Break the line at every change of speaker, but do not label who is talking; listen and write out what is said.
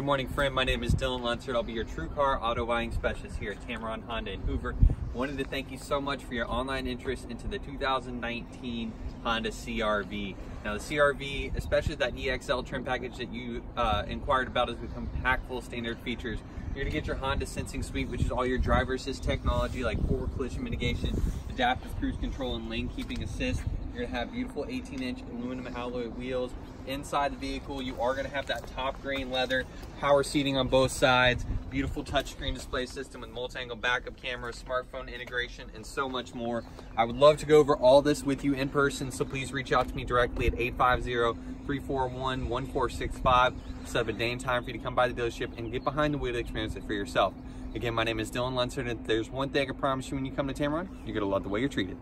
Good morning, friend. My name is Dylan Lunsford. I'll be your TrueCar auto buying specialist here at Tameron Honda in Hoover. Wanted to thank you so much for your online interest into the 2019 Honda CRV. Now the CRV, especially that EXL trim package that you uh, inquired about, is become packed full standard features. You're gonna get your Honda Sensing Suite, which is all your driver assist technology like forward collision mitigation, adaptive cruise control, and lane keeping assist. You're gonna have beautiful 18 inch aluminum alloy wheels. Inside the vehicle, you are gonna have that top grain leather, power seating on both sides, beautiful touchscreen display system with multi-angle backup camera, smartphone integration, and so much more. I would love to go over all this with you in person, so please reach out to me directly at 850-341-1465. Set up a day and time for you to come by the dealership and get behind the wheel to experience it for yourself. Again, my name is Dylan Lunsford, and if there's one thing I can promise you when you come to Tameron, you're gonna love the way you're treated.